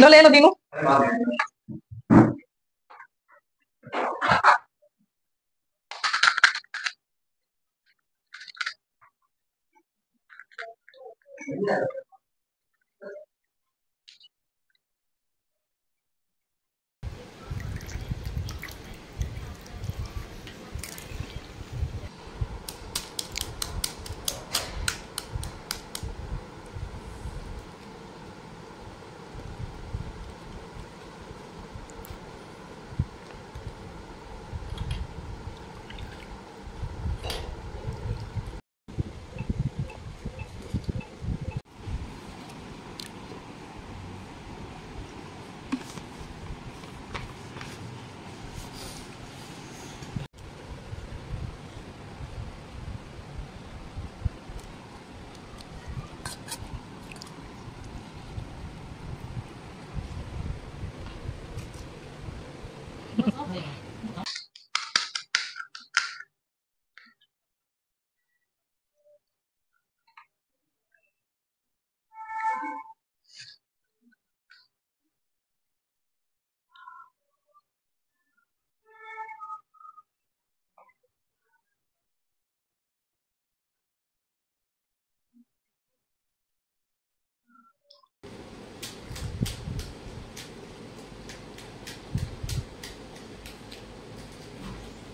लो ले लो Dinu Yeah. Yeah.